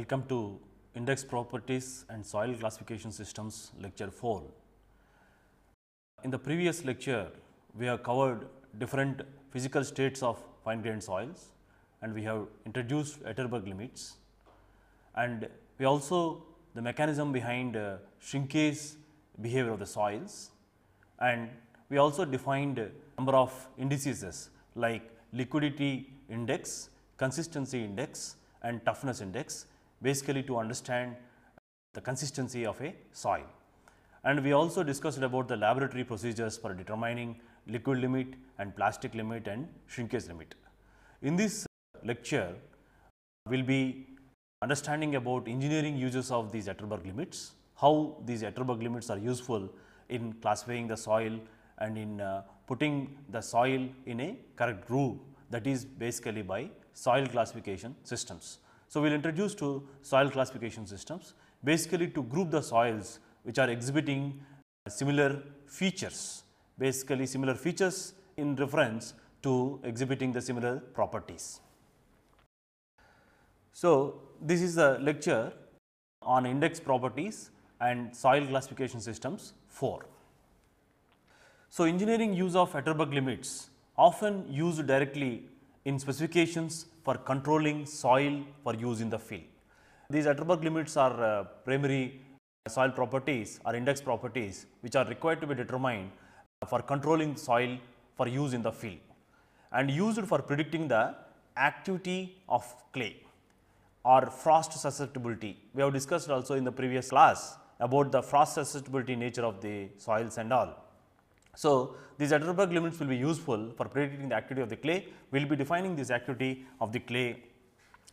Welcome to Index Properties and Soil Classification Systems lecture 4. In the previous lecture, we have covered different physical states of fine grained soils and we have introduced Atterberg limits. And we also the mechanism behind uh, shrinkage behavior of the soils. And we also defined number of indices like liquidity index, consistency index and toughness index basically to understand the consistency of a soil. And we also discussed about the laboratory procedures for determining liquid limit and plastic limit and shrinkage limit. In this lecture, we will be understanding about engineering uses of these Atterberg limits, how these Atterberg limits are useful in classifying the soil and in uh, putting the soil in a correct groove that is basically by soil classification systems. So, we will introduce to soil classification systems basically to group the soils which are exhibiting similar features, basically similar features in reference to exhibiting the similar properties. So, this is a lecture on index properties and soil classification systems 4. So, engineering use of Atterberg limits often used directly in specifications for controlling soil for use in the field. These Atterberg limits are uh, primary soil properties or index properties which are required to be determined for controlling soil for use in the field and used for predicting the activity of clay or frost susceptibility. We have discussed also in the previous class about the frost susceptibility nature of the soils and all. So, these Atterberg limits will be useful for predicting the activity of the clay. We will be defining this activity of the clay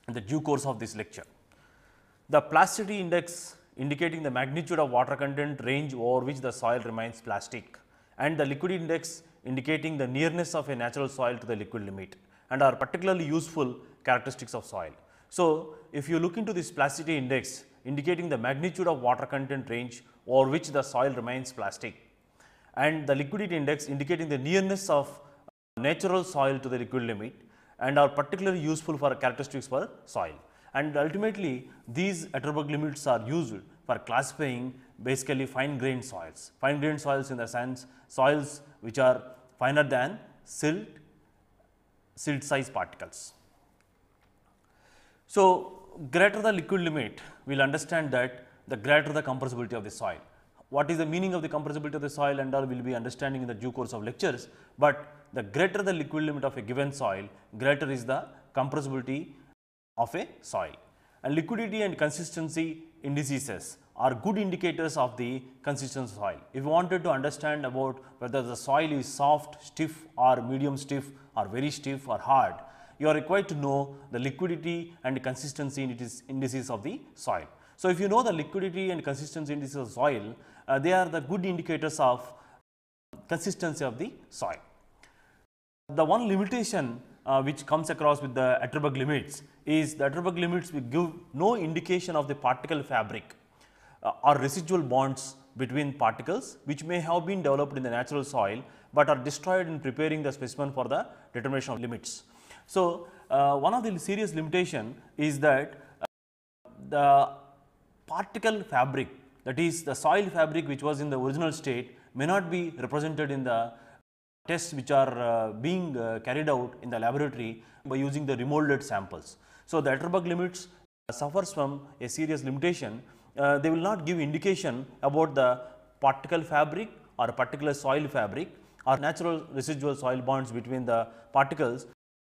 in the due course of this lecture. The plasticity index indicating the magnitude of water content range over which the soil remains plastic and the liquid index indicating the nearness of a natural soil to the liquid limit and are particularly useful characteristics of soil. So, if you look into this plasticity index indicating the magnitude of water content range over which the soil remains plastic and the liquidity index indicating the nearness of uh, natural soil to the liquid limit and are particularly useful for characteristics for soil. And ultimately, these Atterberg limits are used for classifying basically fine grained soils. Fine grained soils in the sense soils which are finer than silt, silt size particles. So, greater the liquid limit, we will understand that the greater the compressibility of the soil. What is the meaning of the compressibility of the soil and all we will be understanding in the due course of lectures, but the greater the liquid limit of a given soil, greater is the compressibility of a soil. And liquidity and consistency indices are good indicators of the consistent soil. If you wanted to understand about whether the soil is soft, stiff or medium stiff or very stiff or hard, you are required to know the liquidity and consistency indices of the soil. So, if you know the liquidity and consistency indices of soil, uh, they are the good indicators of consistency of the soil. The one limitation uh, which comes across with the Atterberg limits is the Atterberg limits will give no indication of the particle fabric uh, or residual bonds between particles which may have been developed in the natural soil, but are destroyed in preparing the specimen for the determination of limits. So, uh, one of the serious limitation is that uh, the particle fabric that is the soil fabric which was in the original state may not be represented in the tests which are uh, being uh, carried out in the laboratory by using the remolded samples. So, the Atterberg limits suffers from a serious limitation. Uh, they will not give indication about the particle fabric or particular soil fabric or natural residual soil bonds between the particles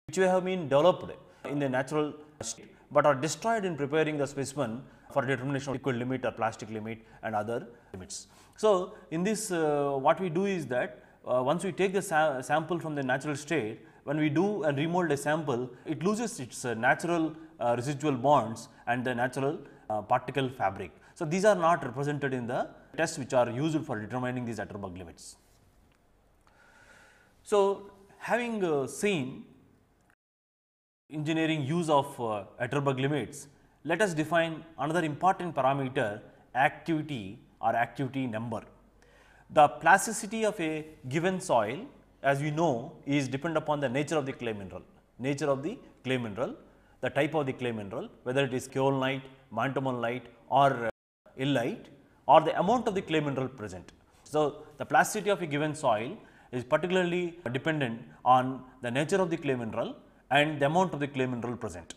which have been developed in the natural state, but are destroyed in preparing the specimen for determination of liquid limit or plastic limit and other limits. So, in this uh, what we do is that uh, once we take the sa sample from the natural state, when we do and remold a sample, it loses its uh, natural residual bonds and the natural particle fabric. So, these are not represented in the tests which are used for determining these Atterberg limits. So, having seen engineering use of uh, Atterberg limits, let us define another important parameter activity or activity number. The plasticity of a given soil as we know is depend upon the nature of the clay mineral, nature of the clay mineral the type of the clay mineral, whether it is kaolinite, montmorillonite or uh, illite or the amount of the clay mineral present. So, the plasticity of a given soil is particularly dependent on the nature of the clay mineral and the amount of the clay mineral present.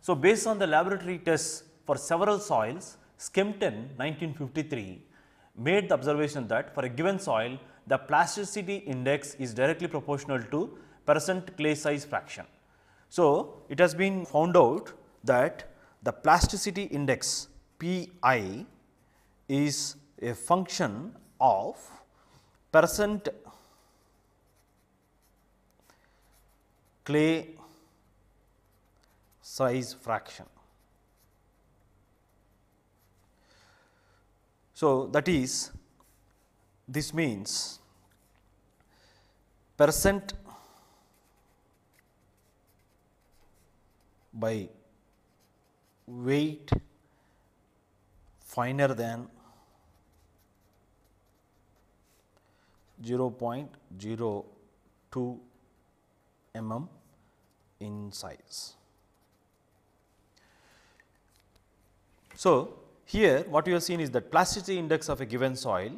So, based on the laboratory tests for several soils, Skempton 1953 made the observation that for a given soil, the plasticity index is directly proportional to percent clay size fraction. So, it has been found out that the plasticity index P i is a function of percent clay size fraction. So, that is this means percent by weight finer than 0.02 mm in size. So, here what you have seen is that plasticity index of a given soil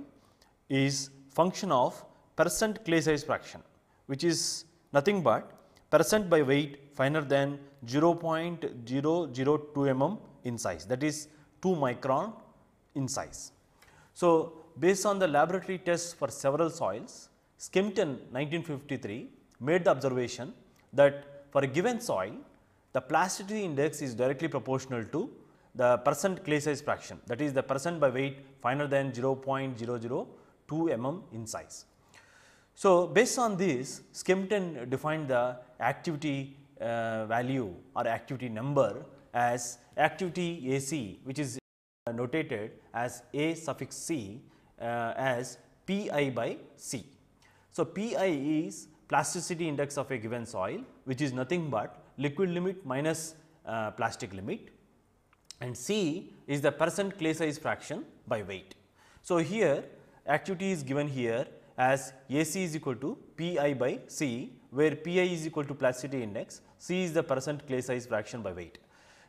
is function of percent clay size fraction which is nothing but percent by weight finer than 0.002 mm in size that is 2 micron in size. So, based on the laboratory tests for several soils, Skempton 1953 made the observation that for a given soil, the plasticity index is directly proportional to the percent clay size fraction that is the percent by weight finer than 0.002 mm in size. So, based on this Skempton defined the activity uh, value or activity number as activity AC which is notated as A suffix C uh, as Pi by C. So, Pi is plasticity index of a given soil which is nothing but liquid limit minus uh, plastic limit and C is the percent clay size fraction by weight. So, here activity is given here as AC is equal to Pi by C where Pi is equal to plasticity index, C is the percent clay size fraction by weight.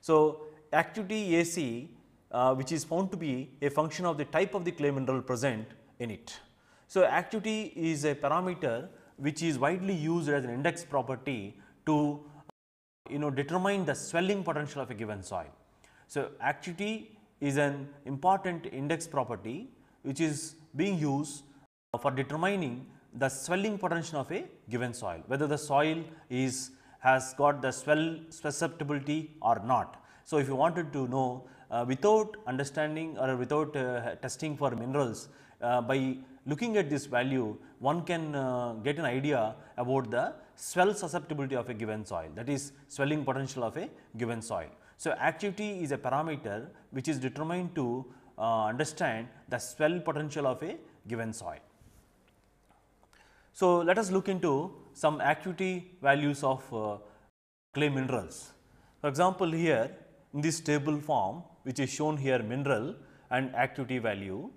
So, activity AC uh, which is found to be a function of the type of the clay mineral present in it. So, activity is a parameter which is widely used as an index property to you know determine the swelling potential of a given soil. So, activity is an important index property which is being used for determining the swelling potential of a given soil, whether the soil is has got the swell susceptibility or not. So, if you wanted to know uh, without understanding or without uh, testing for minerals, uh, by looking at this value one can uh, get an idea about the swell susceptibility of a given soil that is swelling potential of a given soil. So, activity is a parameter which is determined to uh, understand the swell potential of a given soil. So, let us look into some activity values of uh, clay minerals. For example, here in this table form which is shown here mineral and activity value,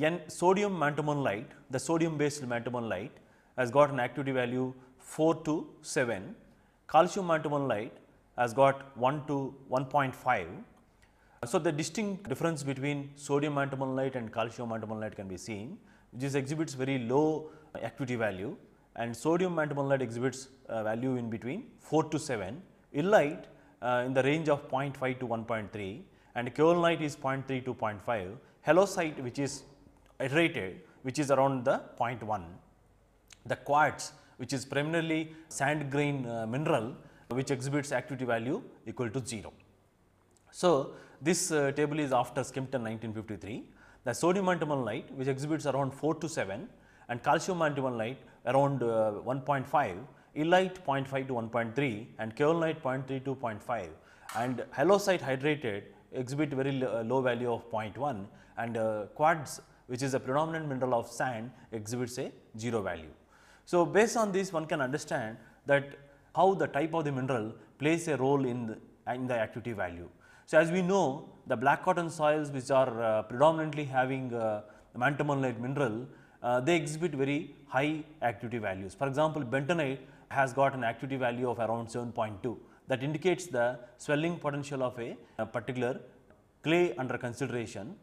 N sodium montmorillonite, the sodium based montmorillonite has got an activity value 4 to 7, calcium montmorillonite has got 1 to 1.5. So, the distinct difference between sodium montmorillonite and calcium montmorillonite can be seen, which is exhibits very low activity value and sodium montmorillonite exhibits uh, value in between 4 to 7, illite uh, in the range of 0.5 to 1.3 and kaolinite is 0.3 to 0.5, halloysite which is iterated which is around the 0.1, the quartz which is primarily sand grain uh, mineral which exhibits activity value equal to 0. So, this uh, table is after Skempton 1953. The sodium montmorillonite which exhibits around 4 to 7 and calcium montmorillonite around uh, 1.5, illite 0.5 to 1.3 and kaolinite 0.3 to 0.5 and halloysite hydrated exhibit very low, low value of 0.1 and uh, quartz which is a predominant mineral of sand exhibits a 0 value. So, based on this one can understand that how the type of the mineral plays a role in the, in the activity value. So, as we know the black cotton soils which are uh, predominantly having uh, montmorillonite mineral, uh, they exhibit very high activity values. For example, bentonite has got an activity value of around 7.2 that indicates the swelling potential of a, a particular clay under consideration.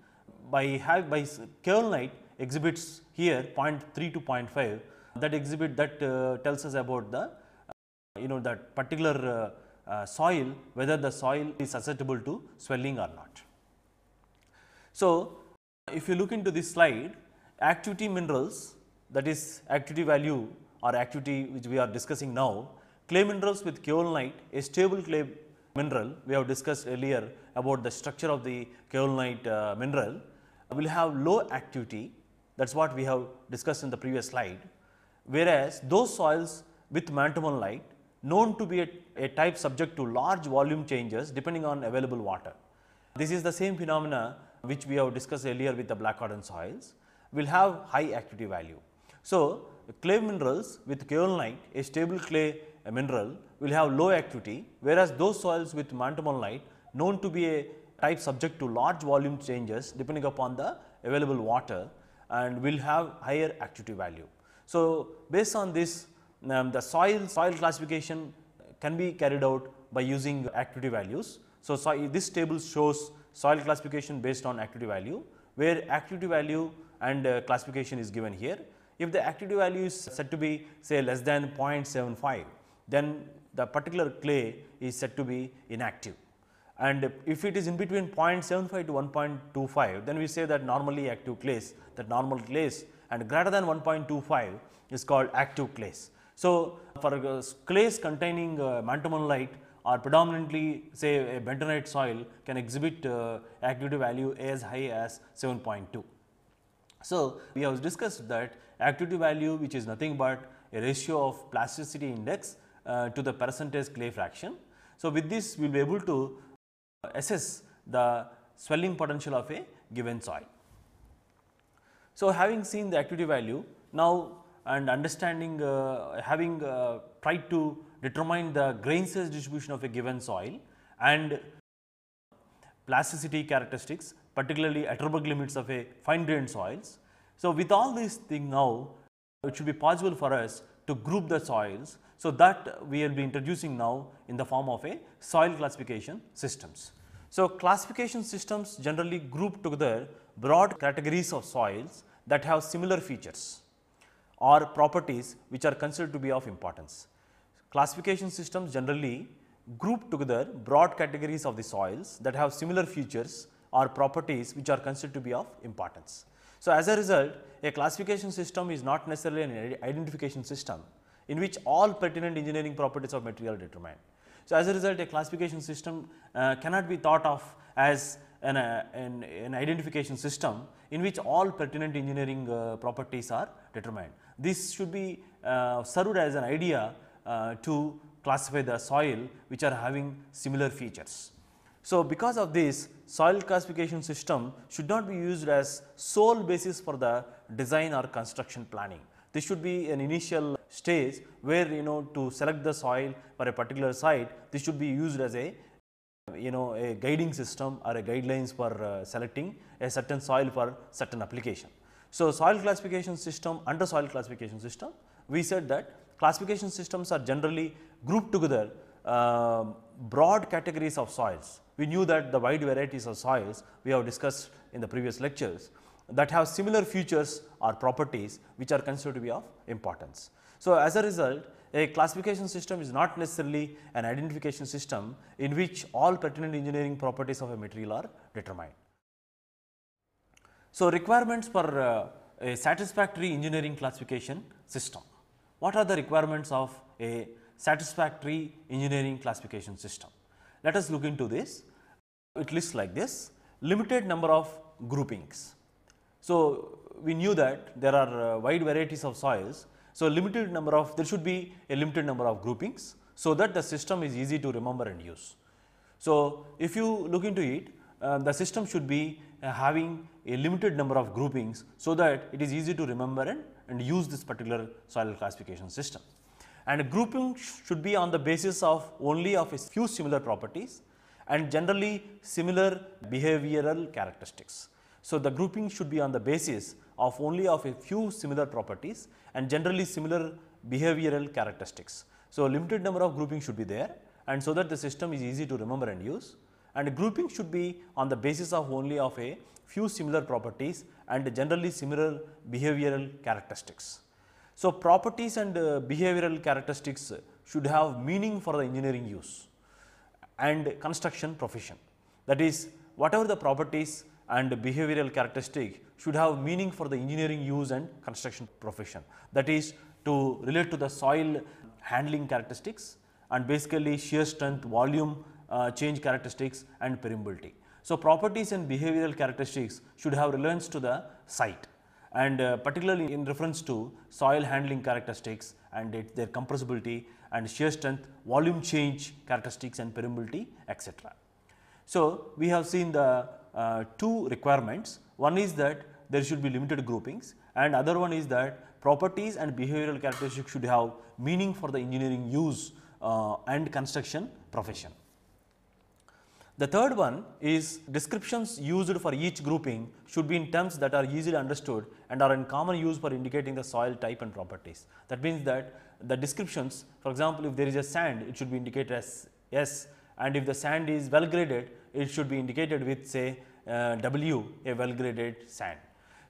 By have by kaolite exhibits here 0.3 to 0.5 that exhibit that uh, tells us about the you know that particular uh, uh, soil whether the soil is susceptible to swelling or not. So, if you look into this slide activity minerals that is activity value or activity which we are discussing now clay minerals with kaolinite a stable clay mineral we have discussed earlier about the structure of the kaolinite uh, mineral will have low activity that is what we have discussed in the previous slide whereas those soils with montmorillonite known to be a, a type subject to large volume changes depending on available water. This is the same phenomena which we have discussed earlier with the black cotton soils will have high activity value. So, clay minerals with kaolinite a stable clay mineral will have low activity whereas those soils with montmorillonite known to be a type subject to large volume changes depending upon the available water and will have higher activity value. So, based on this um, the soil soil classification can be carried out by using activity values. So, so this table shows soil classification based on activity value where activity value and uh, classification is given here. If the activity value is said to be say less than 0.75 then the particular clay is said to be inactive and if it is in between 0.75 to 1.25 then we say that normally active clays that normal clays and greater than 1.25 is called active clays. So, for uh, clays containing uh, montmorillonite or predominantly say a bentonite soil can exhibit uh, activity value as high as 7.2. So, we have discussed that activity value which is nothing but a ratio of plasticity index uh, to the percentage clay fraction. So, with this we will be able to assess the swelling potential of a given soil. So, having seen the activity value now and understanding uh, having uh, tried to determine the grain size distribution of a given soil and plasticity characteristics particularly Atterberg limits of a fine grained soils. So, with all these things now it should be possible for us to group the soils. So, that we will be introducing now in the form of a soil classification systems. So, classification systems generally group together broad categories of soils that have similar features or properties which are considered to be of importance. Classification systems generally group together broad categories of the soils that have similar features or properties which are considered to be of importance. So, as a result a classification system is not necessarily an identification system in which all pertinent engineering properties of material are determined. So, as a result a classification system uh, cannot be thought of as an, uh, an, an, identification system in which all pertinent engineering uh, properties are determined. This should be uh, served as an idea uh, to classify the soil which are having similar features. So, because of this soil classification system should not be used as sole basis for the design or construction planning. This should be an initial stage where you know to select the soil for a particular site this should be used as a you know a guiding system or a guidelines for uh, selecting a certain soil for certain application. So, soil classification system under soil classification system we said that classification systems are generally grouped together uh, broad categories of soils. We knew that the wide varieties of soils we have discussed in the previous lectures that have similar features or properties which are considered to be of importance. So, as a result a classification system is not necessarily an identification system in which all pertinent engineering properties of a material are determined. So, requirements for uh, a satisfactory engineering classification system. What are the requirements of a satisfactory engineering classification system? Let us look into this. It lists like this limited number of groupings. So, we knew that there are uh, wide varieties of soils. So, limited number of there should be a limited number of groupings. So, that the system is easy to remember and use. So, if you look into it uh, the system should be uh, having a limited number of groupings. So, that it is easy to remember and, and use this particular soil classification system. And grouping should be on the basis of only of a few similar properties and generally similar behavioral characteristics. So, the grouping should be on the basis of only of a few similar properties and generally similar behavioral characteristics. So, limited number of grouping should be there and so that the system is easy to remember and use and grouping should be on the basis of only of a few similar properties and generally similar behavioral characteristics. So, properties and uh, behavioral characteristics should have meaning for the engineering use and construction profession. That is whatever the properties and behavioral characteristic should have meaning for the engineering use and construction profession. That is to relate to the soil handling characteristics and basically shear strength, volume uh, change characteristics and permeability. So, properties and behavioral characteristics should have relevance to the site and uh, particularly in reference to soil handling characteristics and it, their compressibility and shear strength, volume change characteristics and permeability etc. So, we have seen the uh, two requirements. One is that there should be limited groupings and other one is that properties and behavioral characteristics should have meaning for the engineering use uh, and construction profession. The third one is descriptions used for each grouping should be in terms that are easily understood and are in common use for indicating the soil type and properties. That means that the descriptions for example, if there is a sand it should be indicated as S and if the sand is well graded it should be indicated with say uh, W a well graded sand.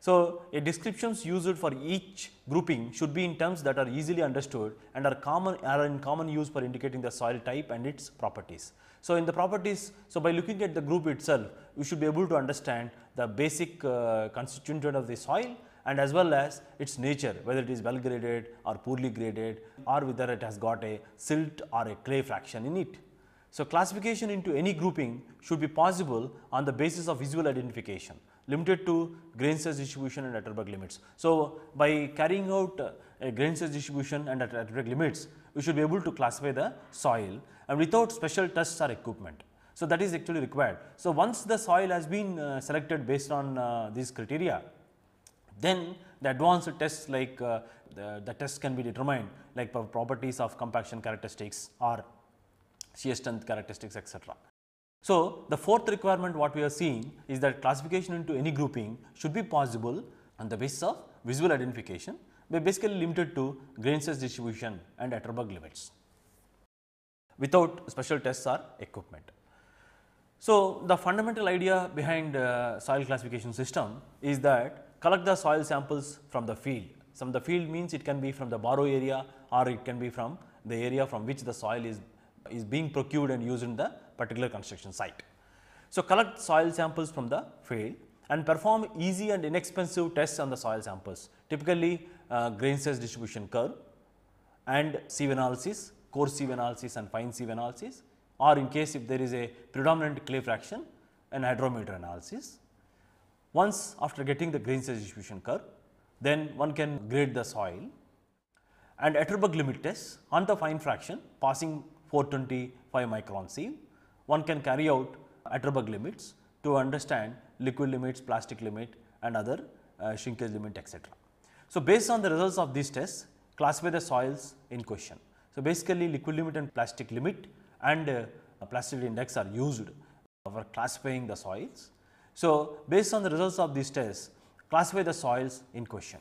So, a descriptions used for each grouping should be in terms that are easily understood and are common are in common use for indicating the soil type and its properties. So, in the properties, so by looking at the group itself, we should be able to understand the basic uh, constituent of the soil and as well as its nature whether it is well graded or poorly graded or whether it has got a silt or a clay fraction in it. So, classification into any grouping should be possible on the basis of visual identification limited to grain size distribution and Atterberg limits. So, by carrying out uh, a grain size distribution and Atterberg limits, we should be able to classify the soil and without special tests or equipment. So, that is actually required. So, once the soil has been uh, selected based on uh, these criteria, then the advanced tests like uh, the, the test can be determined like properties of compaction characteristics or shear strength characteristics etc. So, the fourth requirement what we are seeing is that classification into any grouping should be possible on the basis of visual identification by basically limited to grain size distribution and Atterberg limits without special tests or equipment. So, the fundamental idea behind uh, soil classification system is that collect the soil samples from the field. From the field means it can be from the borrow area or it can be from the area from which the soil is, is being procured and used in the particular construction site. So, collect soil samples from the field and perform easy and inexpensive tests on the soil samples typically uh, grain size distribution curve and sieve analysis, coarse sieve analysis and fine sieve analysis or in case if there is a predominant clay fraction an hydrometer analysis. Once after getting the grain size distribution curve then one can grade the soil and Atterberg limit test on the fine fraction passing 425 micron sieve one can carry out Atterberg limits to understand liquid limits, plastic limit and other uh, shrinkage limit etc. So, based on the results of these tests classify the soils in question. So, basically liquid limit and plastic limit and uh, plastic index are used for classifying the soils. So, based on the results of these tests classify the soils in question.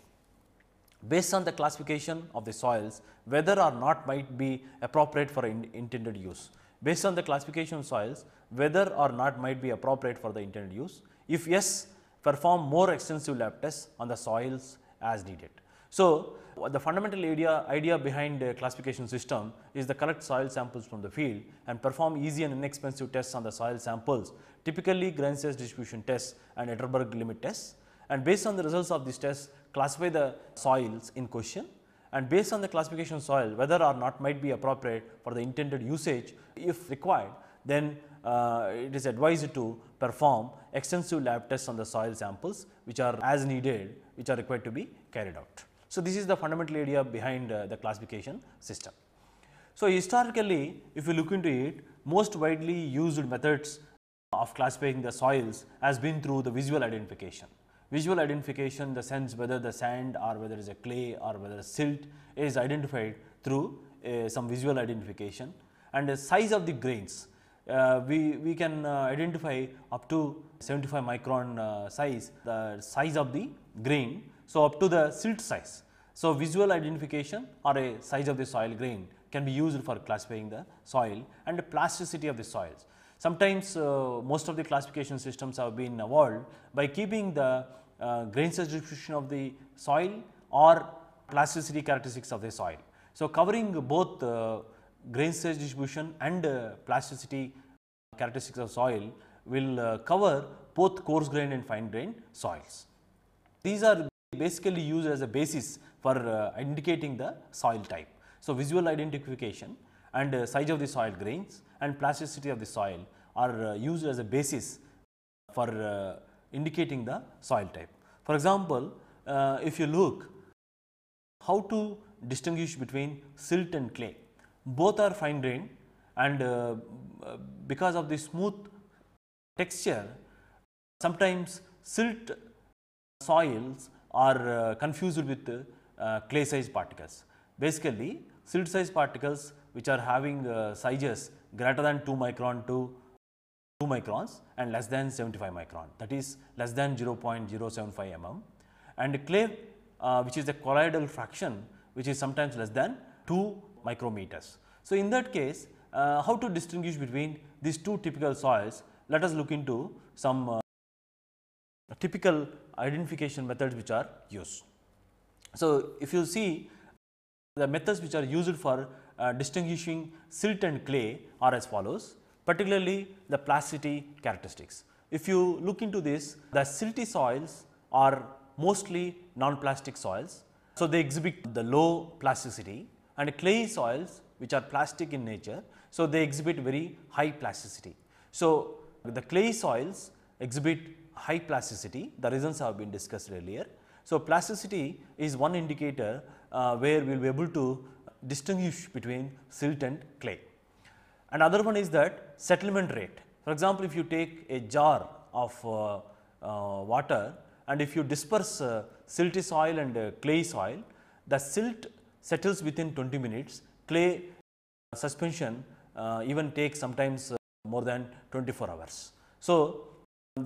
Based on the classification of the soils whether or not might be appropriate for in intended use based on the classification of soils whether or not might be appropriate for the intended use. If yes, perform more extensive lab tests on the soils as needed. So, the fundamental idea, idea behind the classification system is the collect soil samples from the field and perform easy and inexpensive tests on the soil samples typically grain size distribution tests and Atterberg limit tests and based on the results of these tests classify the soils in question and based on the classification soil whether or not might be appropriate for the intended usage if required then uh, it is advised to perform extensive lab tests on the soil samples which are as needed which are required to be carried out. So, this is the fundamental idea behind uh, the classification system. So, historically if you look into it most widely used methods of classifying the soils has been through the visual identification. Visual identification the sense whether the sand or whether it is a clay or whether silt is identified through uh, some visual identification and the size of the grains. Uh, we, we can uh, identify up to 75 micron uh, size the size of the grain. So, up to the silt size. So, visual identification or a size of the soil grain can be used for classifying the soil and the plasticity of the soils. Sometimes uh, most of the classification systems have been evolved by keeping the uh, grain size distribution of the soil or plasticity characteristics of the soil. So, covering both uh, grain size distribution and uh, plasticity characteristics of soil will uh, cover both coarse grain and fine grain soils. These are basically used as a basis for uh, indicating the soil type. So, visual identification and size of the soil grains and plasticity of the soil are used as a basis for indicating the soil type. For example, uh, if you look how to distinguish between silt and clay, both are fine grained and uh, because of the smooth texture sometimes silt soils are uh, confused with uh, clay size particles. Basically, silt size particles which are having uh, sizes greater than 2 micron to 2 microns and less than 75 micron that is less than 0.075 mm and clay uh, which is the colloidal fraction which is sometimes less than 2 micrometers. So, in that case uh, how to distinguish between these two typical soils let us look into some uh, typical identification methods which are used. So, if you see the methods which are used for uh, distinguishing silt and clay are as follows particularly the plasticity characteristics. If you look into this the silty soils are mostly non-plastic soils. So, they exhibit the low plasticity and clay soils which are plastic in nature. So, they exhibit very high plasticity. So, the clay soils exhibit high plasticity, the reasons have been discussed earlier. So, plasticity is one indicator uh, where we will be able to distinguish between silt and clay. Another one is that settlement rate. For example, if you take a jar of uh, uh, water and if you disperse uh, silty soil and uh, clay soil, the silt settles within 20 minutes, clay suspension uh, even takes sometimes uh, more than 24 hours. So,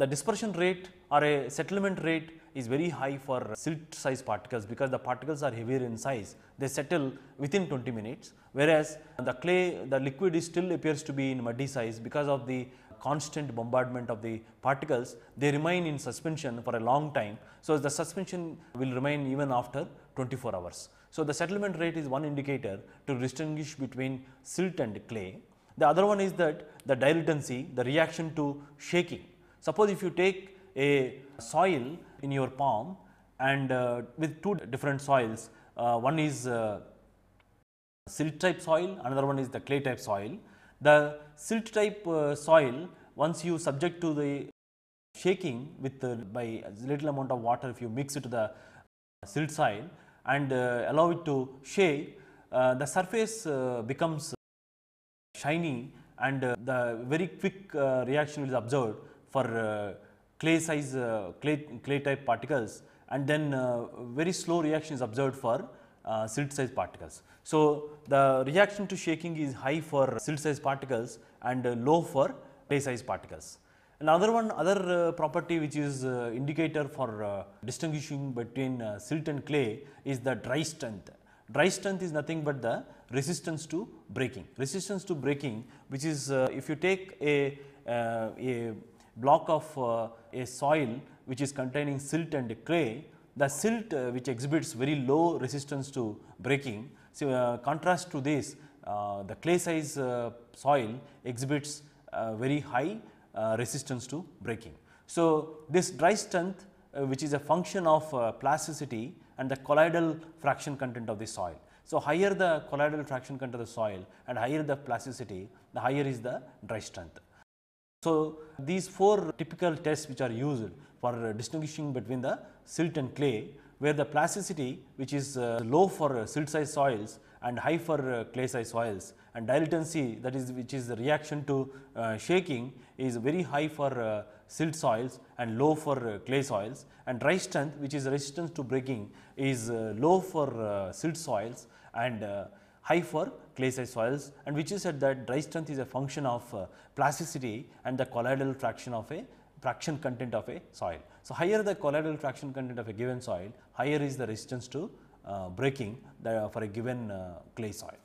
the dispersion rate or a settlement rate is very high for silt size particles because the particles are heavier in size. They settle within 20 minutes whereas the clay the liquid is still appears to be in muddy size because of the constant bombardment of the particles they remain in suspension for a long time. So, the suspension will remain even after 24 hours. So, the settlement rate is one indicator to distinguish between silt and clay. The other one is that the dilatancy the reaction to shaking Suppose if you take a soil in your palm and uh, with two different soils, uh, one is uh, silt type soil, another one is the clay type soil. The silt type uh, soil once you subject to the shaking with by little amount of water if you mix it to the silt soil and uh, allow it to shake, uh, the surface becomes shiny and the very quick reaction is observed for uh, clay size uh, clay, clay type particles and then uh, very slow reaction is observed for silt size particles. So, the reaction to shaking is high for silt size particles and low for clay size particles. Another one other uh, property which is uh, indicator for uh, distinguishing between silt and clay is the dry strength. Dry strength is nothing but the resistance to breaking. Resistance to breaking which is if you take a, a block of uh, a soil which is containing silt and clay, the silt uh, which exhibits very low resistance to breaking. So, uh, contrast to this the clay size soil exhibits very high Uh, resistance to breaking. So, this dry strength uh, which is a function of uh, plasticity and the colloidal fraction content of the soil. So, higher the colloidal fraction content of the soil and higher the plasticity, the higher is the dry strength. So, these four typical tests which are used for distinguishing between the silt and clay where the plasticity which is uh, low for silt size soils and high for uh, clay size soils. And dilatancy that is which is the reaction to uh, shaking is very high for uh, silt soils and low for uh, clay soils. And dry strength which is resistance to breaking is uh, low for silt soils and high for clay size soils. And which is said that dry strength is a function of uh, plasticity and the colloidal fraction of a fraction content of a soil. So, higher the colloidal fraction content of a given soil, higher is the resistance to uh, breaking the, for a given uh, clay soil.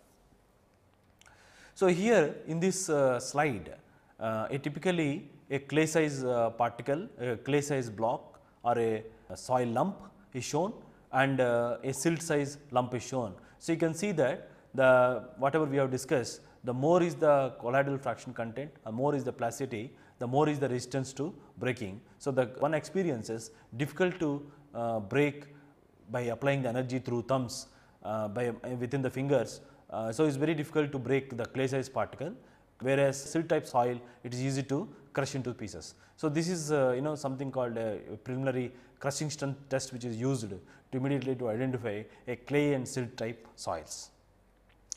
So, here in this uh, slide uh, a typically a clay size uh, particle, a clay size block or a, soil lump is shown and uh, a silt size lump is shown. So, you can see that the whatever we have discussed the more is the colloidal fraction content, the more is the plasticity, the more is the resistance to breaking. So, the one experiences difficult to uh, break by applying the energy through thumbs uh, by uh, within the fingers. Uh, so, it is very difficult to break the clay size particle whereas silt type soil it is easy to crush into pieces. So, this is uh, you know something called a preliminary crushing strength test which is used to immediately to identify a clay and silt type soils.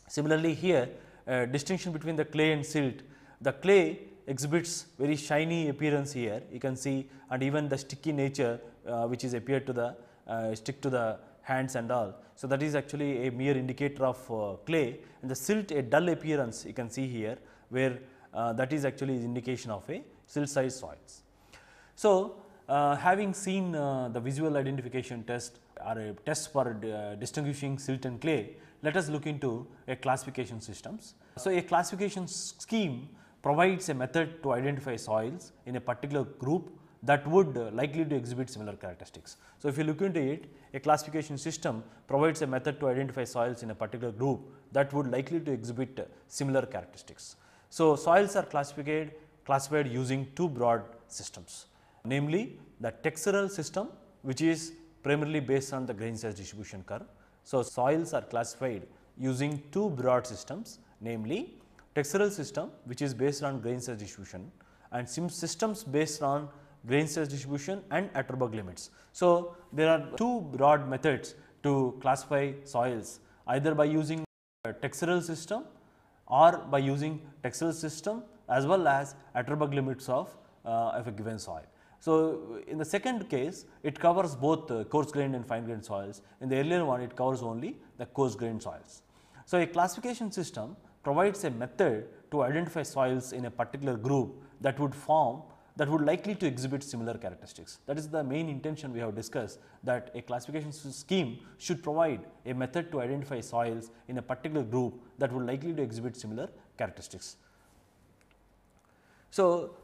Similarly, here uh, distinction between the clay and silt, the clay exhibits very shiny appearance here you can see and even the sticky nature uh, which is appeared to the stick to the hands and all. So, that is actually a mere indicator of uh, clay and the silt a dull appearance you can see here where uh, that is actually indication of a silt size soils. So, uh, having seen uh, the visual identification test or a test for uh, distinguishing silt and clay, let us look into a classification systems. So, a classification scheme provides a method to identify soils in a particular group that would uh, likely to exhibit similar characteristics. So, if you look into it, a classification system provides a method to identify soils in a particular group that would likely to exhibit uh, similar characteristics. So, soils are classified classified using two broad systems, namely the textural system which is primarily based on the grain size distribution curve. So, soils are classified using two broad systems, namely textural system which is based on grain size distribution and systems based on grain size distribution and Atterberg limits. So, there are two broad methods to classify soils either by using a textural system or by using textural system as well as Atterberg limits of, uh, of a given soil. So, in the second case it covers both uh, coarse grained and fine grained soils, in the earlier one it covers only the coarse grained soils. So, a classification system provides a method to identify soils in a particular group that would form that would likely to exhibit similar characteristics. That is the main intention we have discussed that a classification scheme should provide a method to identify soils in a particular group that would likely to exhibit similar characteristics. So,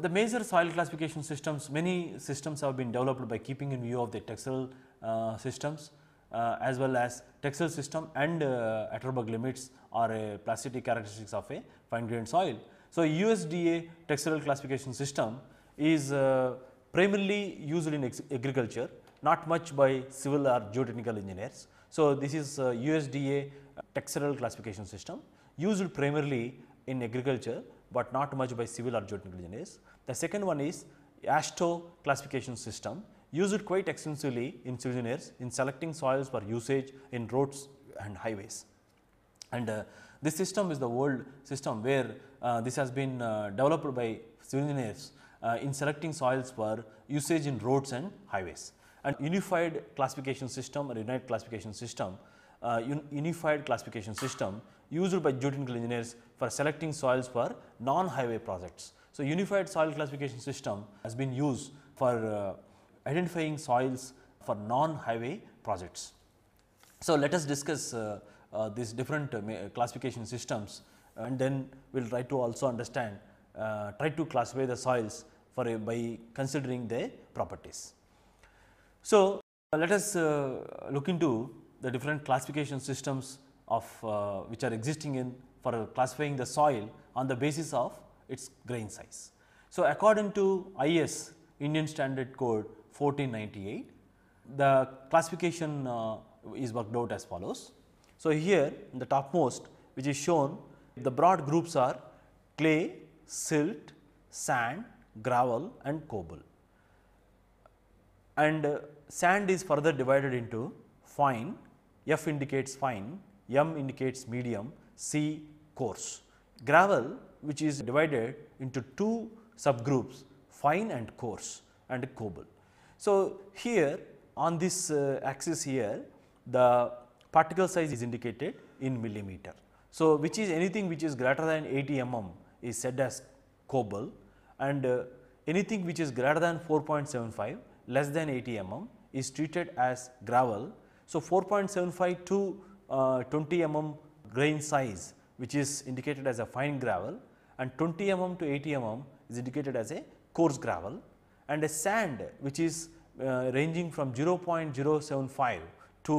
the major soil classification systems, many systems have been developed by keeping in view of the textural uh, systems uh, as well as textural system and uh, Atterberg limits or a plasticity characteristics of a fine grained soil. So, USDA textural classification system is uh, primarily used in agriculture, not much by civil or geotechnical engineers. So, this is USDA textural classification system used primarily in agriculture, but not much by civil or geotechnical engineers. The second one is AASHTO classification system used quite extensively in civil engineers in selecting soils for usage in roads and highways. And uh, this system is the old system where uh, this has been uh, developed by civil engineers uh, in selecting soils for usage in roads and highways. And unified classification system or united classification system, uh, un unified classification system used by geotechnical engineers for selecting soils for non-highway projects. So, unified soil classification system has been used for uh, identifying soils for non-highway projects. So, let us discuss uh, these different uh, classification systems and then we will try to also understand uh, try to classify the soils for a, by considering their properties. So, let us uh, look into the different classification systems of uh, which are existing in for classifying the soil on the basis of its grain size. So, according to IS Indian Standard Code 1498, the classification uh, is worked out as follows. So, here in the topmost which is shown the broad groups are clay, silt, sand, gravel and cobble. And uh, sand is further divided into fine, F indicates fine, M indicates medium, C coarse. Gravel which is divided into two subgroups fine and coarse and cobble. So, here on this uh, axis here the particle size is indicated in millimeter. So, which is anything which is greater than 80 mm is said as cobble and uh, anything which is greater than 4.75 less than 80 mm is treated as gravel. So, 4.75 to uh, 20 mm grain size which is indicated as a fine gravel and 20 mm to 80 mm is indicated as a coarse gravel and a sand which is uh, ranging from 0.075 to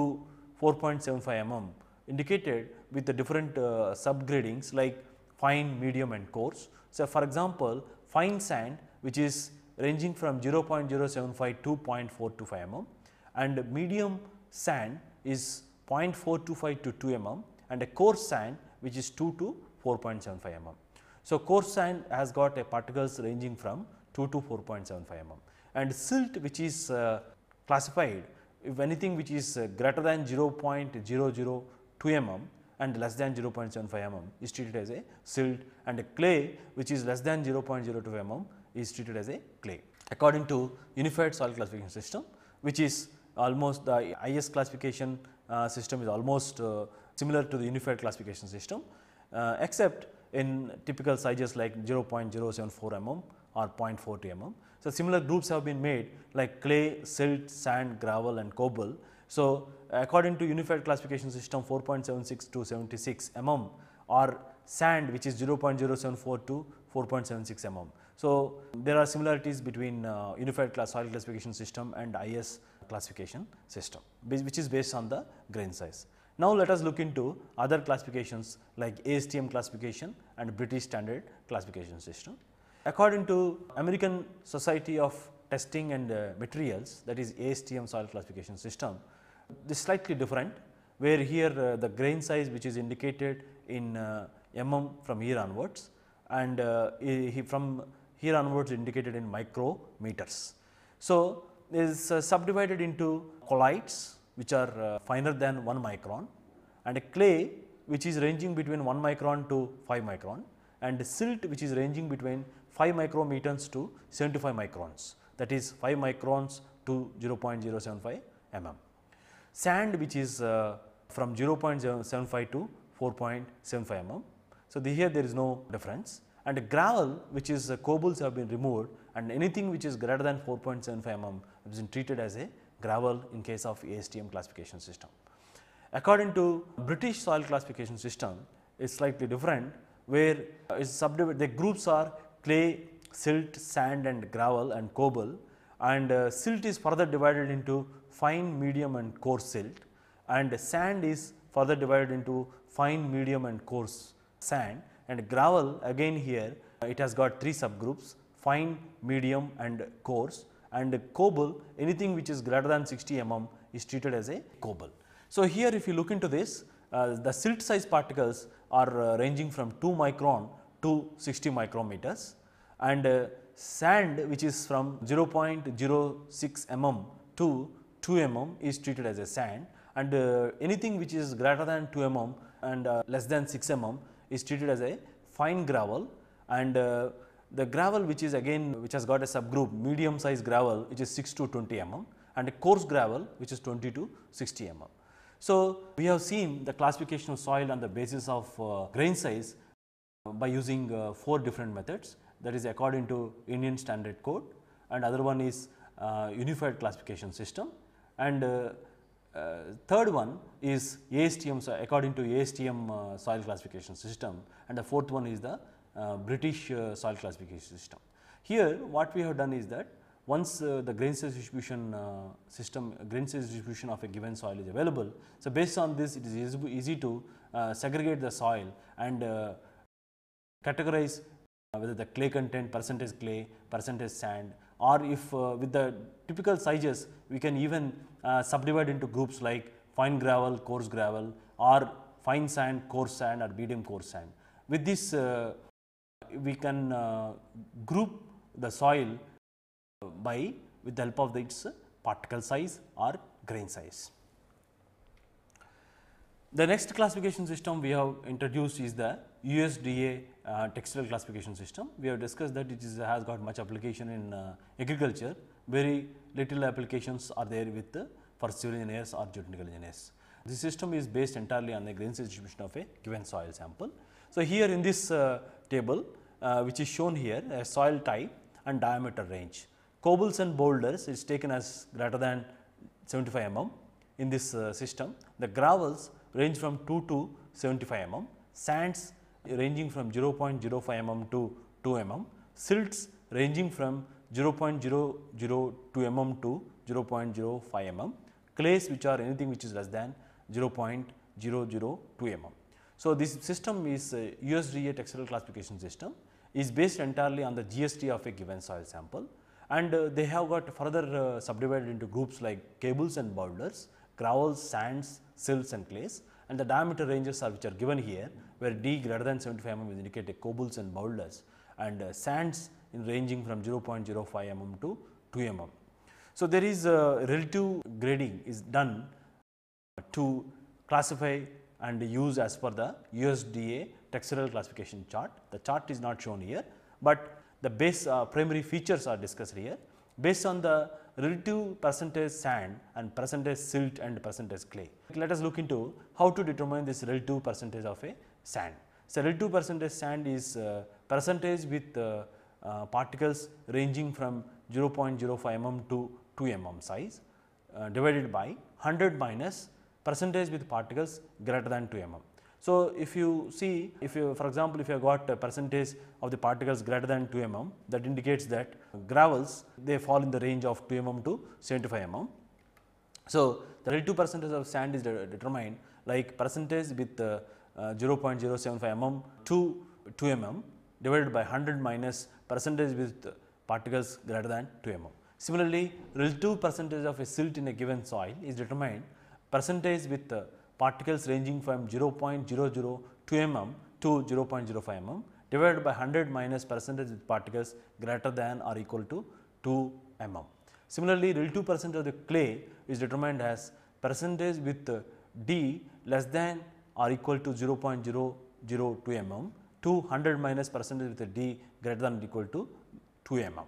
4.75 mm indicated with the different uh, subgradings like fine, medium and coarse. So, for example, fine sand which is ranging from 0.075 to 0.425 mm and medium sand is 0.425 to 2 mm and a coarse sand which is 2 to 4.75 mm. So, coarse sand has got a particles ranging from 2 to 4.75 mm and silt which is uh, classified if anything which is uh, greater than 0.002 mm and less than 0.75 mm is treated as a silt and a clay which is less than 0.02 mm is treated as a clay. According to unified soil classification system which is almost the IS classification uh, system is almost uh, similar to the unified classification system uh, except in typical sizes like 0.074 mm or 0.42 mm. So, similar groups have been made like clay, silt, sand, gravel and cobble. So, according to unified classification system 4.76 to 76 mm or sand which is 0.074 to 4.76 mm. So, there are similarities between uh, unified class soil classification system and IS classification system which is based on the grain size. Now, let us look into other classifications like ASTM classification and British standard classification system. According to American Society of Testing and uh, Materials that is ASTM soil classification system, this is slightly different where here uh, the grain size which is indicated in uh, mm from here onwards and uh, from here onwards indicated in micrometers. So, is uh, subdivided into colloids which are uh, finer than 1 micron and a clay which is ranging between 1 micron to 5 micron and silt which is ranging between 5 micrometers to 75 microns that is 5 microns to 0.075 mm. Sand which is uh, from 0.75 to 4.75 mm. So, the here there is no difference and gravel which is uh, cobbles have been removed and anything which is greater than 4.75 mm has been treated as a gravel in case of ASTM classification system. According to British soil classification system is slightly different where uh, is subdivided the groups are clay, silt, sand and gravel and cobble and uh, silt is further divided into fine, medium and coarse silt and sand is further divided into fine, medium and coarse sand and gravel again here it has got three subgroups fine, medium and coarse and cobble anything which is greater than 60 mm is treated as a cobble. So, here if you look into this uh, the silt size particles are uh, ranging from 2 micron to 60 micrometers and uh, sand which is from 0.06 mm to 2 mm is treated as a sand and uh, anything which is greater than 2 mm and uh, less than 6 mm is treated as a fine gravel and uh, the gravel which is again which has got a subgroup medium size gravel which is 6 to 20 mm and a coarse gravel which is 20 to 60 mm. So, we have seen the classification of soil on the basis of uh, grain size by using uh, four different methods that is according to Indian standard code and other one is uh, unified classification system and uh, uh, third one is ASTM so according to ASTM uh, soil classification system and the fourth one is the British soil classification system. Here what we have done is that once uh, the grain size distribution uh, system grain size distribution of a given soil is available. So, based on this it is easy, to uh, segregate the soil and uh, categorize uh, whether the clay content percentage clay, percentage sand or if uh, with the typical sizes we can even subdivide into groups like fine gravel, coarse gravel or fine sand, coarse sand or medium coarse sand. With this we can group the soil by with the help of its particle size or grain size. The next classification system we have introduced is the USDA uh, textural classification system. We have discussed that it is, has got much application in uh, agriculture, very little applications are there with uh, for civil engineers or geotechnical engineers. This system is based entirely on the grain distribution of a given soil sample. So, here in this uh, table which is shown here a soil type and diameter range. Cobbles and boulders is taken as greater than 75 mm in this system. The gravels range from 2 to 75 mm, sands ranging from 0.05 mm to 2 mm, silts ranging from 0.002 mm to 0.05 mm, clays which are anything which is less than 0.002 mm. So, this system is USDA textural classification system is based entirely on the GST of a given soil sample. And uh, they have got further uh, subdivided into groups like cobbles and boulders, gravels, sands, silts and clays. And the diameter ranges are which are given here where D greater than 75 mm is indicated cobbles and boulders and uh, sands in ranging from 0.05 mm to 2 mm. So, there is a relative grading is done to classify and use as per the USDA textural classification chart. The chart is not shown here, but the base uh, primary features are discussed here based on the relative percentage sand and percentage silt and percentage clay. Let us look into how to determine this relative percentage of a sand. So, relative percentage sand is uh, percentage with uh, uh, particles ranging from 0.05 mm to 2 mm size divided by 100 minus percentage with particles greater than 2 mm. So, if you see if you for example, if you have got a percentage of the particles greater than 2 mm that indicates that gravels they fall in the range of 2 mm to 75 mm. So, the relative percentage of sand is de determined like percentage with 0.075 mm to 2 mm divided by 100 minus percentage with particles greater than 2 mm. Similarly, relative percentage of a silt in a given soil is determined percentage with uh, particles ranging from 0.002 mm to 0.05 mm divided by 100 minus percentage with particles greater than or equal to 2 mm. Similarly, relative percentage of the clay is determined as percentage with uh, D less than or equal to 0.002 mm to 100 minus percentage with a D greater than or equal to 2 mm.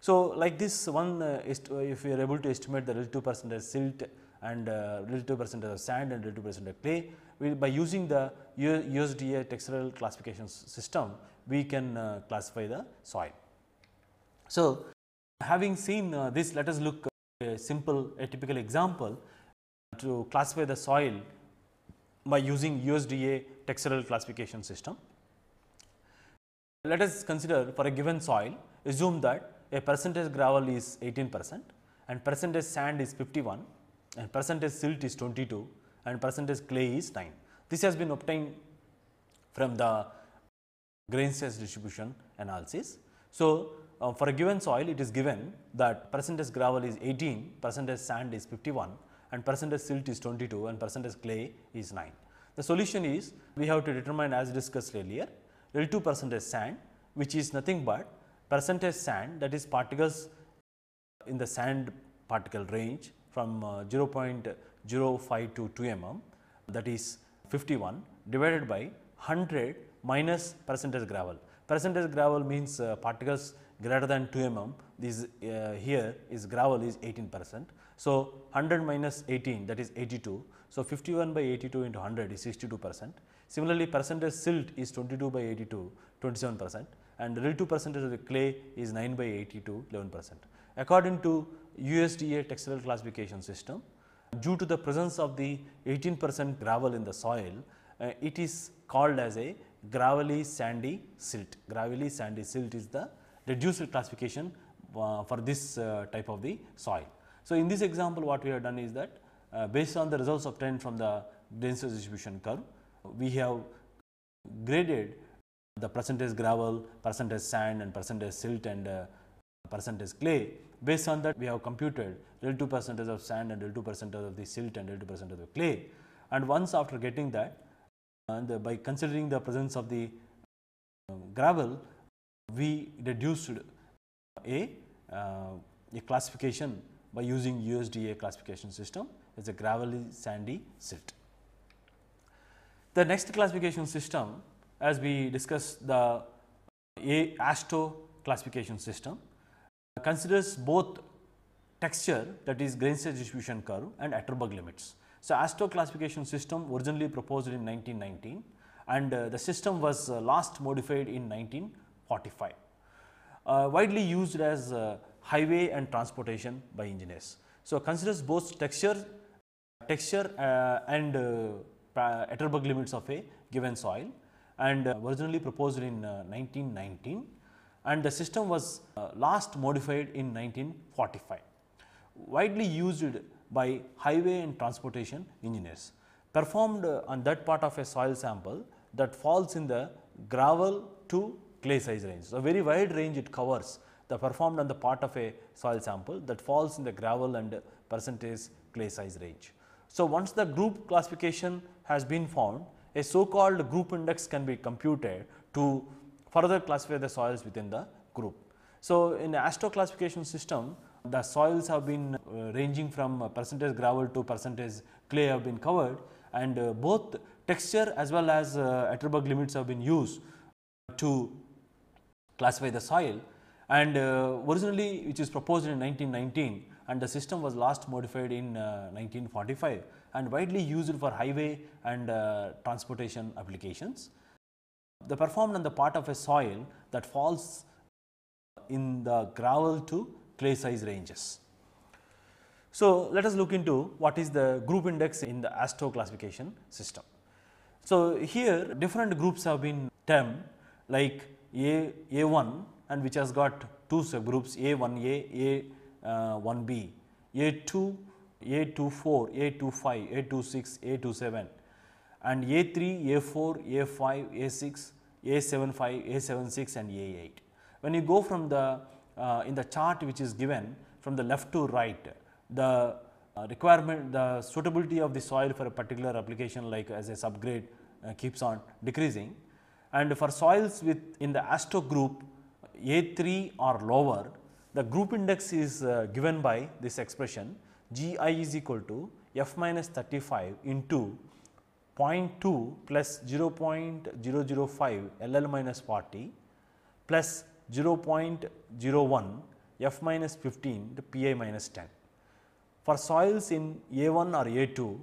So, like this one uh, if we are able to estimate the relative percentage silt and uh, relative percentage of sand and relative percentage of clay, we, by using the USDA textural classification system, we can uh, classify the soil. So, having seen uh, this, let us look a simple a typical example to classify the soil by using USDA textural classification system. Let us consider for a given soil, assume that a percentage gravel is 18 percent and percentage sand is 51 and percentage silt is 22 and percentage clay is 9. This has been obtained from the grain size distribution analysis. So, uh, for a given soil it is given that percentage gravel is 18, percentage sand is 51 and percentage silt is 22 and percentage clay is 9. The solution is we have to determine as discussed earlier relative percentage sand which is nothing but percentage sand that is particles in the sand particle range from uh, 0.05 to 2 mm that is 51 divided by 100 minus percentage gravel. Percentage gravel means uh, particles greater than 2 mm this uh, here is gravel is 18 percent. So, 100 minus 18 that is 82. So, 51 by 82 into 100 is 62 percent. Similarly, percentage silt is 22 by 82 27 percent and relative percentage of the clay is 9 by 82 11 percent. According to USDA textural classification system, due to the presence of the 18 percent gravel in the soil, uh, it is called as a gravelly sandy silt. Gravelly sandy silt is the reduced classification uh, for this uh, type of the soil. So, in this example what we have done is that uh, based on the results obtained from the density distribution curve, we have graded the percentage gravel, percentage sand and percentage silt and uh, percentage clay. Based on that we have computed relative percentage of sand and relative percentage of the silt and relative percentage of the clay. And once after getting that and uh, by considering the presence of the uh, gravel, we reduced a, uh, a classification by using USDA classification system as a gravelly sandy silt. The next classification system as we discussed the a AASHTO classification system considers both texture that is grain size distribution curve and Atterberg limits. So, AASHTO classification system originally proposed in 1919 and uh, the system was uh, last modified in 1945. Uh, widely used as uh, highway and transportation by engineers. So, considers both texture, texture uh, and uh, Atterberg limits of a given soil and uh, originally proposed in uh, 1919 and the system was uh, last modified in 1945. Widely used by highway and transportation engineers. Performed uh, on that part of a soil sample that falls in the gravel to clay size range. So, very wide range it covers performed on the part of a soil sample that falls in the gravel and percentage clay size range. So, once the group classification has been formed, a so called group index can be computed to further classify the soils within the group. So, in AASHTO classification system, the soils have been uh, ranging from uh, percentage gravel to percentage clay have been covered and uh, both texture as well as uh, Atterberg limits have been used to classify the soil and uh, originally which is proposed in 1919 and the system was last modified in 1945 uh, and widely used for highway and transportation applications. The performed on the part of a soil that falls in the gravel to clay size ranges. So, let us look into what is the group index in the AASHTO classification system. So, here different groups have been termed like A, A1 and which has got two subgroups A1A, A1B, A2, A24, A25, A26, A27 and A3, A4, A5, A6, A75, A76 and A8. When you go from the uh, in the chart which is given from the left to right, the uh, requirement, the suitability of the soil for a particular application like as a subgrade uh, keeps on decreasing. And for soils with in the AASHTO group A3 or lower, the group index is uh, given by this expression Gi is equal to F minus 35 into 0.2 plus 0.005 LL minus 40 plus 0.01 F minus 15 to Pi minus 10. For soils in A1 or A2,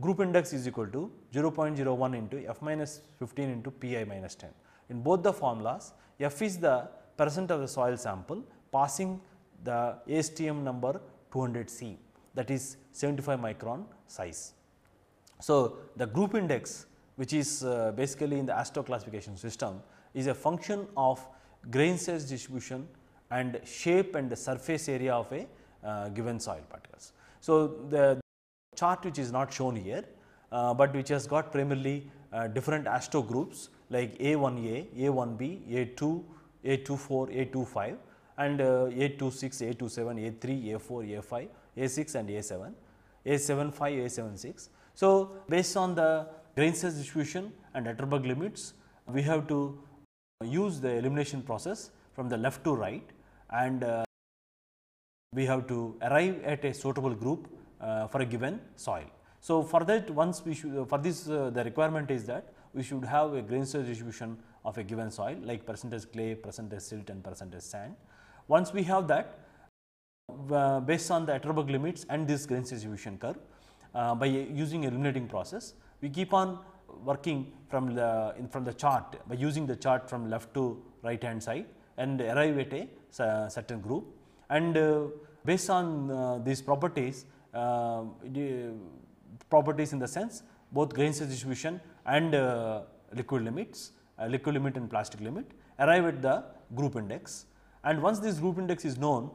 group index is equal to 0.01 into F minus 15 into Pi minus 10. In both the formulas, F is the percent of the soil sample passing the ASTM number 200 C that is 75 micron size. So, the group index which is uh, basically in the AASHTO classification system is a function of grain size distribution and shape and the surface area of a uh, given soil particles. So, the chart which is not shown here, uh, but which has got primarily uh, different AASHTO groups like A1A, A1B, A2, A24, A25 and A26, A27, A3, A4, A5, A6 and A7, A75, A76. So, based on the grain size distribution and Atterberg limits, we have to use the elimination process from the left to right and uh, we have to arrive at a suitable group uh, for a given soil. So, for that once we should uh, for this uh, the requirement is that we should have a grain size distribution of a given soil like percentage clay, percentage silt and percentage sand. Once we have that uh, based on the Atterberg limits and this grain distribution curve uh, by using a eliminating process we keep on working from the from the chart by using the chart from left to right hand side and arrive at a uh, certain group and uh, based on uh, these properties properties in the sense both grain size distribution and liquid limits liquid limit and plastic limit arrive at the group index and once this group index is known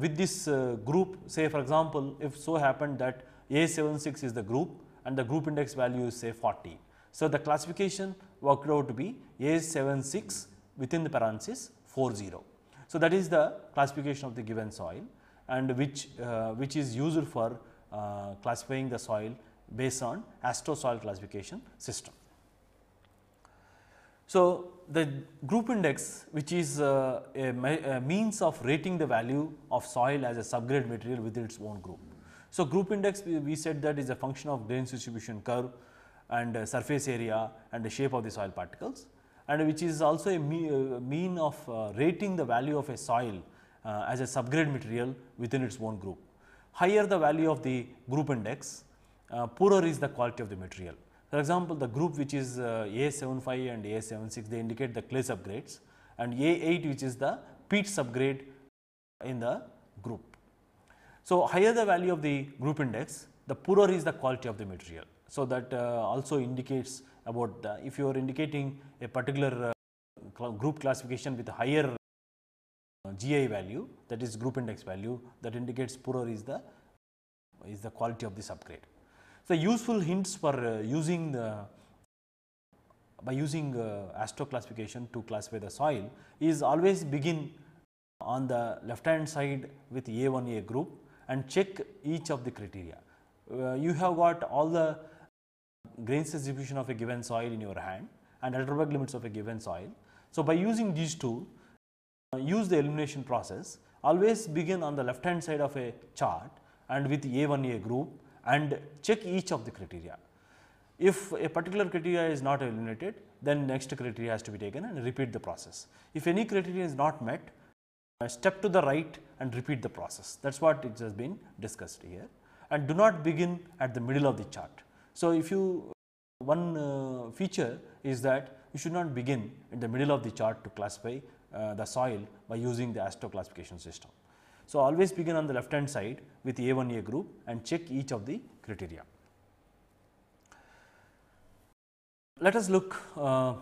with this group say for example if so happened that A76 is the group and the group index value is say 40. So, the classification worked out to be A76 within the parenthesis 40. So, that is the classification of the given soil and which, uh, which is used for uh, classifying the soil based on AASHTO soil classification system. So, the group index which is uh, a, a, means of rating the value of soil as a subgrade material within its own group. So, group index we, we said that is a function of grain distribution curve and uh, surface area and the shape of the soil particles and which is also a me, uh, mean of uh, rating the value of a soil uh, as a subgrade material within its own group. Higher the value of the group index, uh, poorer is the quality of the material. For example, the group which is uh, A75 and A76 they indicate the clay subgrades and A8 which is the peat subgrade in the group. So, higher the value of the group index, the poorer is the quality of the material. So, that uh, also indicates about the, if you are indicating a particular uh, group classification with higher uh, GI value that is group index value that indicates poorer is the is the quality of this upgrade. So, useful hints for uh, using the by using uh, AASHTO classification to classify the soil is always begin on the left hand side with A1A group and check each of the criteria. Uh, you have got all the grains distribution of a given soil in your hand and Atterberg limits of a given soil. So, by using these two uh, use the elimination process always begin on the left hand side of a chart and with A1A group and check each of the criteria. If a particular criteria is not eliminated, then next criteria has to be taken and repeat the process. If any criteria is not met, uh, step to the right and repeat the process. That is what it has been discussed here and do not begin at the middle of the chart. So, if you one uh, feature is that you should not begin in the middle of the chart to classify uh, the soil by using the AASHTO classification system. So, always begin on the left hand side with A1A group and check each of the criteria. Let us look uh,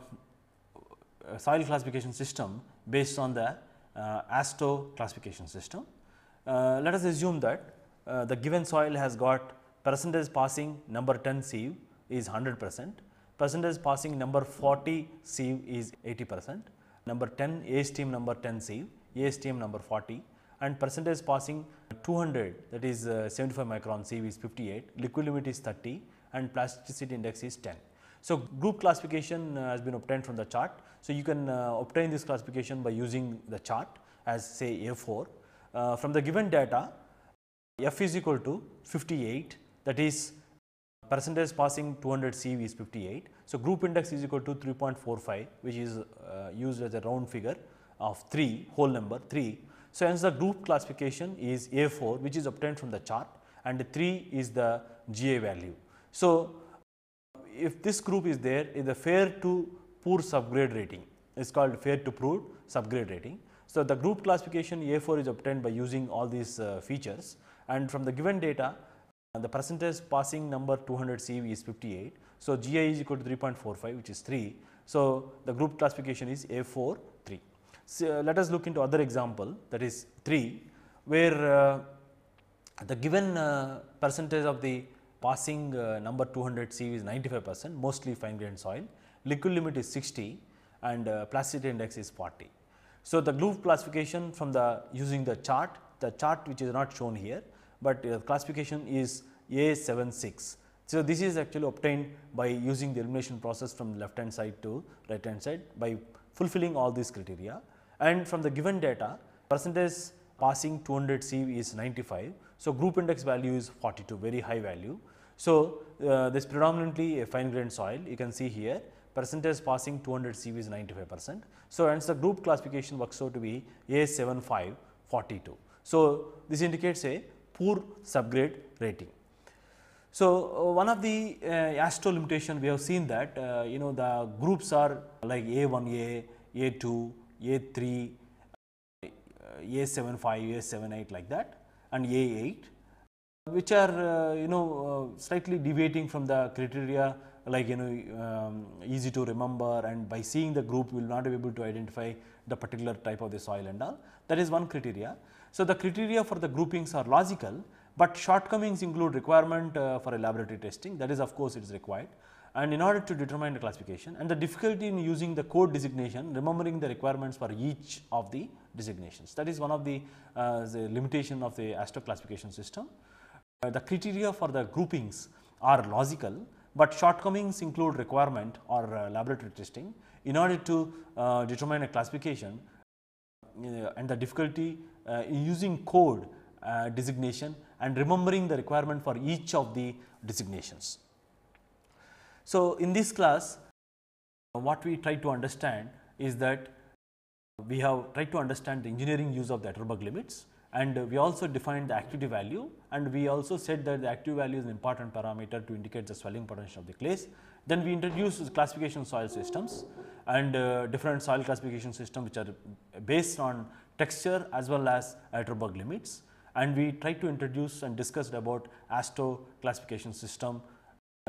soil classification system based on the uh, AASHTO classification system. Uh, let us assume that uh, the given soil has got percentage passing number 10 sieve is 100 percent, percentage passing number 40 sieve is 80 percent, number 10 A stream number 10 sieve, A stream number 40 and percentage passing 200 that is uh, 75 micron sieve is 58, liquid limit is 30 and plasticity index is 10. So, group classification uh, has been obtained from the chart. So, you can uh, obtain this classification by using the chart as say A4. Uh, from the given data, F is equal to 58 that is percentage passing 200 sieve is 58. So, group index is equal to 3.45 which is uh, used as a round figure of 3 whole number 3. So, hence the group classification is A4 which is obtained from the chart and 3 is the GA value. So, if this group is there is a fair to poor subgrade rating is called fair to poor subgrade rating. So, the group classification A4 is obtained by using all these uh, features and from the given data uh, the percentage passing number 200 sieve is 58. So, GI is equal to 3.45 which is 3. So, the group classification is A4 3. So, uh, let us look into other example that is 3 where uh, the given uh, percentage of the passing number 200 sieve is 95 percent mostly fine grained soil, liquid limit is 60 and plasticity index is 40. So, the group classification from the using the chart, the chart which is not shown here, but classification is A76. So, this is actually obtained by using the elimination process from left hand side to right hand side by fulfilling all these criteria and from the given data percentage passing 200 sieve is 95. So, group index value is 42 very high value so, uh, this predominantly a fine grained soil you can see here percentage passing 200 sieve is 95 percent. So, hence the group classification works out to be A75 42. So, this indicates a poor subgrade rating. So, uh, one of the uh, AASHTO limitation we have seen that uh, you know the groups are like A1A, A2, A3, A75, A78 like that and A8 which are uh, you know uh, slightly deviating from the criteria like you know um, easy to remember and by seeing the group we will not be able to identify the particular type of the soil and all. That is one criteria. So, the criteria for the groupings are logical, but shortcomings include requirement uh, for a laboratory testing. That is of course, it is required and in order to determine the classification and the difficulty in using the code designation remembering the requirements for each of the designations that is one of the, uh, the limitation of the AASHTO classification system. Uh, the criteria for the groupings are logical, but shortcomings include requirement or uh, laboratory testing in order to uh, determine a classification uh, and the difficulty uh, in using code designation and remembering the requirement for each of the designations. So, in this class what we try to understand is that we have tried to understand the engineering use of the Atterberg limits and we also defined the activity value and we also said that the active value is an important parameter to indicate the swelling potential of the clays. Then we introduced classification soil systems and uh, different soil classification systems which are based on texture as well as Atterberg limits and we tried to introduce and discussed about AASHTO classification system.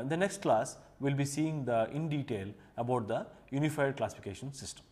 In the next class we will be seeing the in detail about the unified classification system.